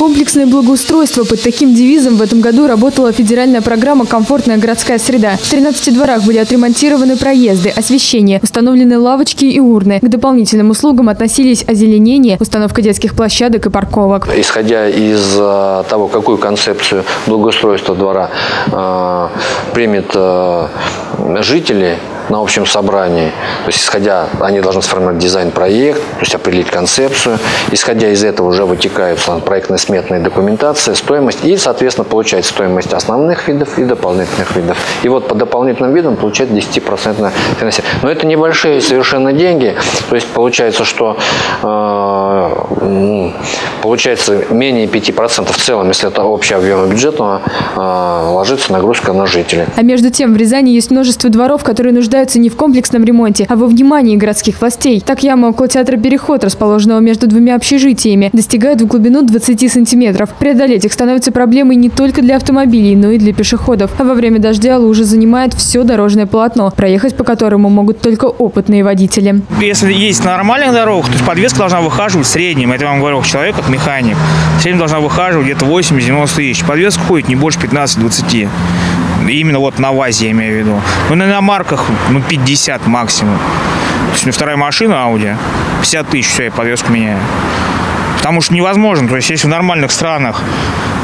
Комплексное благоустройство. Под таким девизом в этом году работала федеральная программа «Комфортная городская среда». В 13 дворах были отремонтированы проезды, освещение, установлены лавочки и урны. К дополнительным услугам относились озеленение, установка детских площадок и парковок. Исходя из а, того, какую концепцию благоустройства двора э, примет э, жители, на общем собрании. То есть, исходя, они должны сформировать дизайн-проект, то есть определить концепцию. Исходя из этого уже вытекают проектно-сметная документация, стоимость и, соответственно, получать стоимость основных видов и дополнительных видов. И вот по дополнительным видам получать 10% финансирование. Но это небольшие совершенно деньги. То есть получается, что э, получается менее 5% в целом, если это общий объем бюджета, э, ложится нагрузка на жителей. А между тем в Рязани есть множество дворов, которые нуждаются нуждаются не в комплексном ремонте, а во внимании городских властей. Так яма около театра «Переход», расположенного между двумя общежитиями, достигает в глубину 20 сантиметров. Преодолеть их становится проблемой не только для автомобилей, но и для пешеходов. А во время дождя лужа занимает все дорожное полотно, проехать по которому могут только опытные водители. Если есть на нормальных дорогах, то есть подвеска должна выхаживать в среднем. Это я вам говорю, человек как механик. В среднем должна выхаживать где-то 80-90 тысяч. Подвеска ходит не больше 15-20. Именно вот на ВАЗе я имею в виду. Ну, на марках, ну, 50 максимум. То есть у меня вторая машина Audi, 50 тысяч, все, я подвеску меняю. Потому что невозможно. То есть если в нормальных странах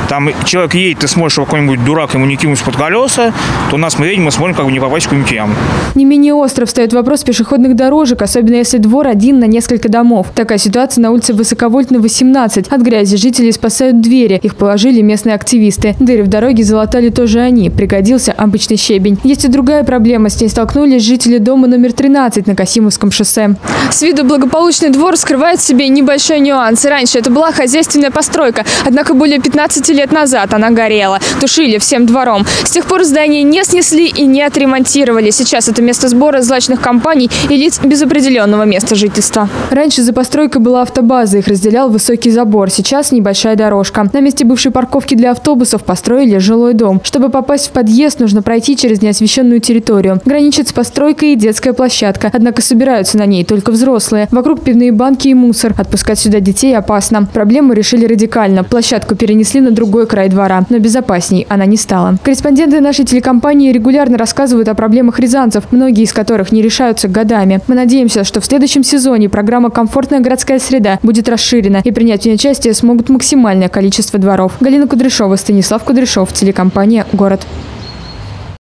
там человек едет, ты смотришь, какой-нибудь дурак ему не кинуть под колеса, то нас мы едем, мы смотрим, как бы не попасть в какую-нибудь яму. Не менее остро встает вопрос пешеходных дорожек, особенно если двор один на несколько домов. Такая ситуация на улице Высоковольтной, 18. От грязи жители спасают двери. Их положили местные активисты. Дыры в дороге залатали тоже они. Пригодился обычный щебень. Есть и другая проблема. С ней столкнулись жители дома номер 13 на Касимовском шоссе. С виду благополучный двор скрывает в себе небольшой нюанс. Раньше это была хозяйственная постройка. Однако более 15 лет назад она горела. Тушили всем двором. С тех пор здание не снесли и не отремонтировали. Сейчас это место сбора злачных компаний и лиц без определенного места жительства. Раньше за постройкой была автобаза. Их разделял высокий забор. Сейчас небольшая дорожка. На месте бывшей парковки для автобусов построили жилой дом. Чтобы попасть в подъезд, нужно пройти через неосвещенную территорию. Граничит с постройкой и детская площадка. Однако собираются на ней только взрослые. Вокруг пивные банки и мусор. Отпускать сюда детей опасно. Проблему решили радикально. Площадку перенесли на другой другой край двора, но безопасней она не стала. Корреспонденты нашей телекомпании регулярно рассказывают о проблемах рязанцев, многие из которых не решаются годами. Мы надеемся, что в следующем сезоне программа «Комфортная городская среда» будет расширена и принять в ней участие смогут максимальное количество дворов. Галина Кудряшова, Станислав Кудряшов, телекомпания «Город».